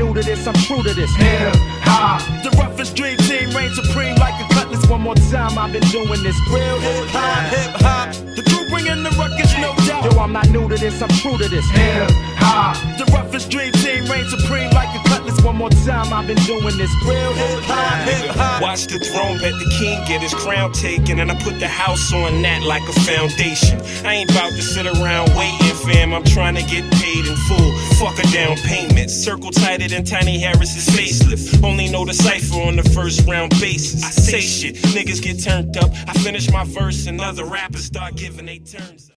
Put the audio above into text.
new to this, I'm true to this. Hip hop. The roughest dream team reigns supreme like a cutlass. One more time, I've been doing this real Hip hop, hip hop. The crew bringing the ruckus, no doubt. Yo, I'm not new to this, I'm true to this. Hip hop. The roughest dream team reigns supreme like a cutlass. One more time, I've been doing this real Hip hop, hip hop. Watch the throne, bet the king get his crown taken, and I put the house on that like a foundation. I ain't about to sit around waiting, fam. I'm trying to get paid in full. Fuck a down payment. Circle tighter than Tiny Harris's facelift. Only know the cipher on the first round basis. I say shit, niggas get turned up. I finish my verse, and other rappers start giving they turns up.